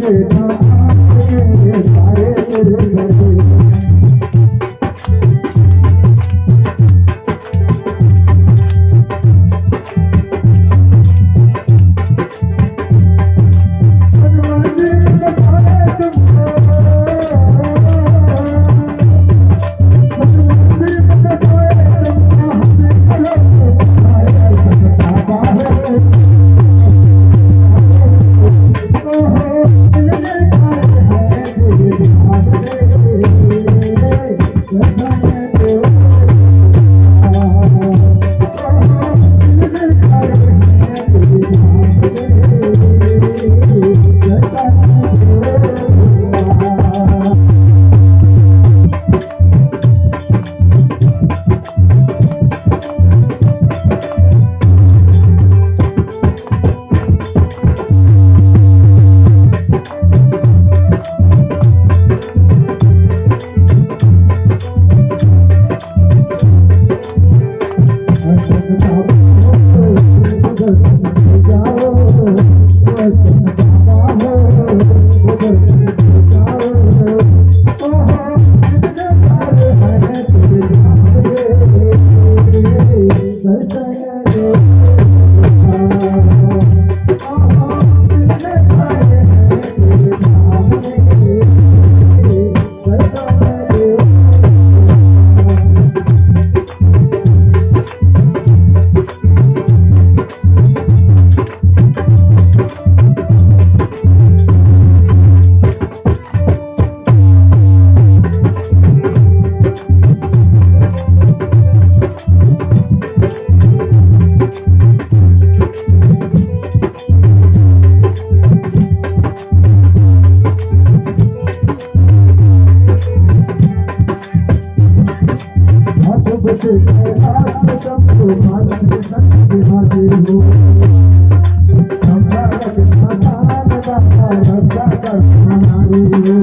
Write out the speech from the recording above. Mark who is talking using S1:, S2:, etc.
S1: Thank. Thursday. खुश है आज सब तुम्हारे संग तुम्हारे हो संसारक संसारक संसारक हमारे हो